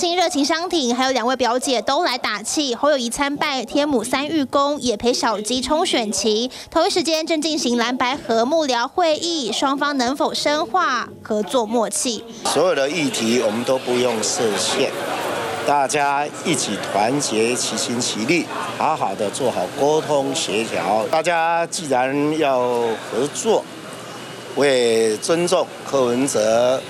亲热情相挺，还有两位表姐都来打气。侯友谊参拜天母三玉宫，也陪小鸡冲选旗。同一时间正进行蓝白和幕僚会议，双方能否深化合作默契？所有的议题我们都不用设限，大家一起团结，齐心齐力，好好的做好沟通协调。大家既然要合作，我也尊重柯文哲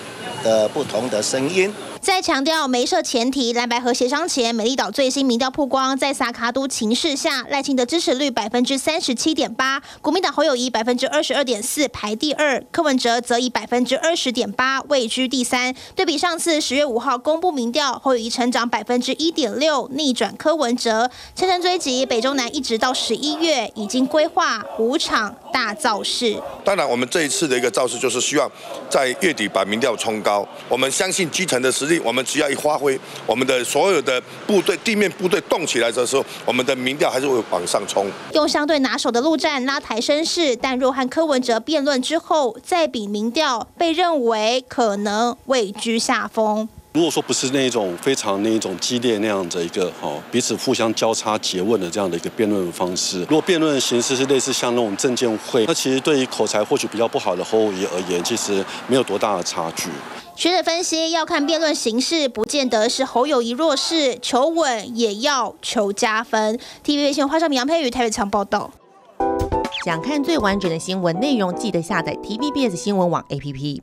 的不同的声音。在强调没设前提，蓝白河协商前，美丽岛最新民调曝光，在萨卡都情势下，赖清德支持率百分之三十七点八，国民党侯友谊百分之二十二点四排第二，柯文哲则以百分之二十点八位居第三。对比上次十月五号公布民调，侯友谊成长百分之一点六，逆转柯文哲。乘胜追击，北中南一直到十一月已经规划五场大造势。当然，我们这一次的一个造势就是希望在月底把民调冲高。我们相信基层的实力。我们只要一发挥，我们的所有的部队地面部队动起来的时候，我们的民调还是会往上冲。用相对拿手的陆战拉抬声势，但若和柯文哲辩论之后再比民调，被认为可能位居下风。如果说不是那种非常那一种激烈那样的一个哈彼此互相交叉诘问的这样的一个辩论方式，如果辩论形式是类似像那种证监会，那其实对于口才或许比较不好的侯友谊而言，其实没有多大的差距。学者分析，要看辩论形式，不见得是侯友谊弱势，求稳也要求加分。TVB 新闻，花少明、杨佩宇台北场报道。想看最完整的新闻内容，记得下载 TVBS 新闻网 APP。